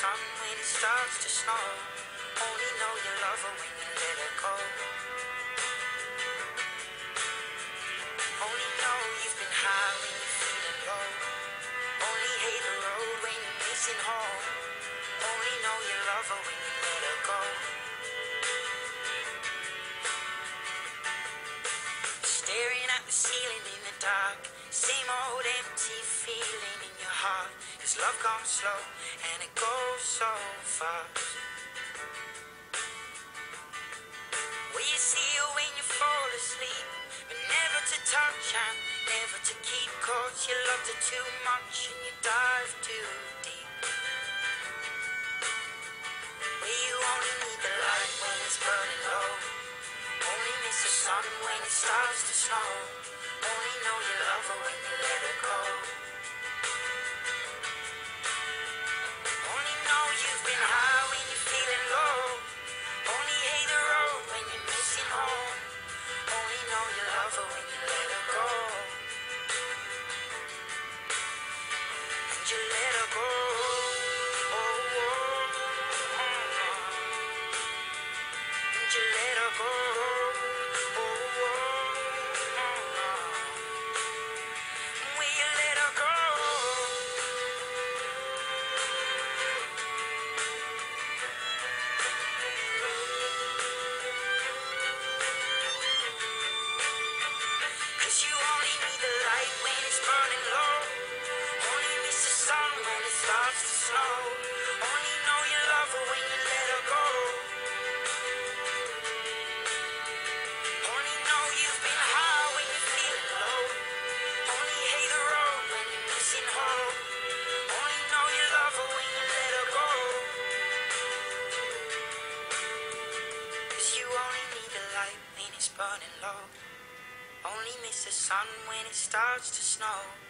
Sun when it starts to snow. Only know you love her when you let her go. Staring at the ceiling in the dark. Same old empty feeling in your heart. Cause love comes slow and it goes so fast. Will you see her when you fall asleep? But never to touch and never to keep. Cause you loved her too much and you dive too miss when it starts to snow. Only know Only know you love her when you let her go. Only know you've been high when you're low. Only hate the road when you're missing home. Only know you love her when you let her go. Cause you only need the light when it's burning low. Only miss the sun when it starts to snow.